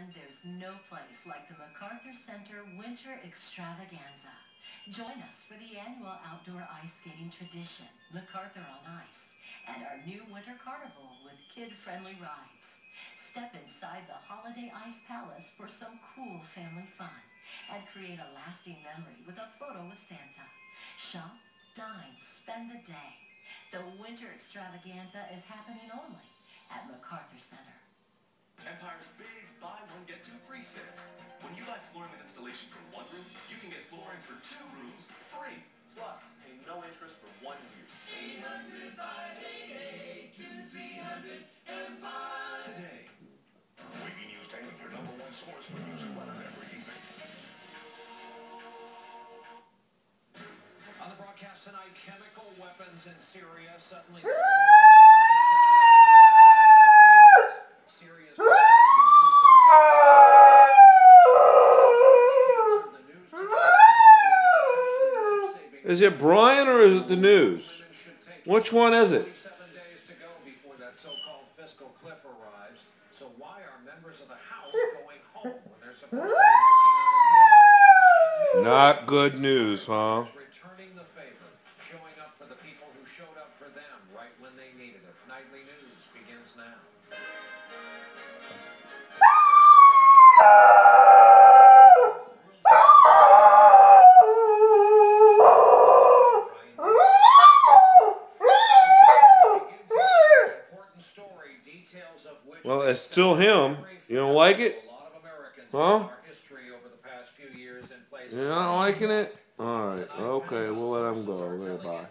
Wisconsin, there's no place like the MacArthur Center Winter Extravaganza. Join us for the annual outdoor ice skating tradition, MacArthur on Ice, and our new winter carnival with kid-friendly rides. Step inside the Holiday Ice Palace for some cool family fun and create a lasting memory with a photo with Santa. Shop, dine, spend the day. The Winter Extravaganza is happening only at MacArthur Center. Today. Wiggy News Daily, your number one source for news and weather every evening. On the broadcast tonight, chemical weapons in Syria suddenly. Is it Brian or is it the news? Which one is it? days to go before that so-called fiscal cliff arrives. So why are members of the House going home when they're supposed to be working on a deal? Not good news, huh? Returning the favor, showing up for the people who showed up for them right when they needed it. Nightly news begins now. Well, it's still him. You don't like it? A lot of Americans Huh? in our history over the past few years in places You're not liking it? Alright, okay, we'll let him go. Okay, bye.